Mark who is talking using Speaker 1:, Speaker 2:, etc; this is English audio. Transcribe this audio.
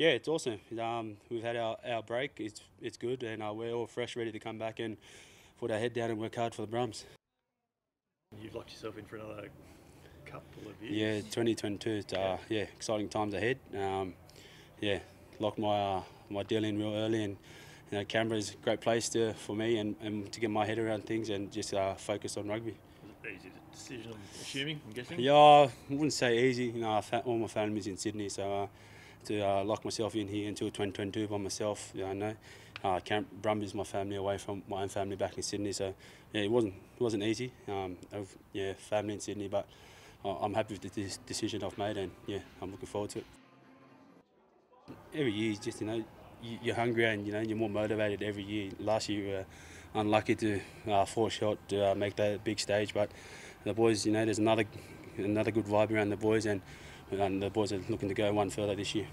Speaker 1: Yeah, it's awesome. Um, we've had our, our break. It's it's good, and uh, we're all fresh, ready to come back and put our head down and work hard for the Brums.
Speaker 2: You've locked yourself in for another couple of years.
Speaker 1: Yeah, 2022. It's, uh, yeah, exciting times ahead. Um, yeah, locked my uh, my deal in real early, and you know Canberra's a great place to for me and, and to get my head around things and just uh, focus on rugby.
Speaker 2: Easy decision? I'm assuming. I'm guessing.
Speaker 1: Yeah, I wouldn't say easy. You know, all my family's in Sydney, so uh, to uh, lock myself in here until 2022 by myself, yeah, I know. Uh, Camp Brumby's my family away from my own family back in Sydney, so yeah, it wasn't it wasn't easy. Um, yeah, family in Sydney, but I'm happy with the de- decision I've made, and yeah, I'm looking forward to it. Every year, is just you know, you- you're hungrier and you know you're more motivated every year. Last year, we were unlucky to uh, fall short to uh, make that big stage, but the boys, you know, there's another another good vibe around the boys, and, and the boys are looking to go one further this year.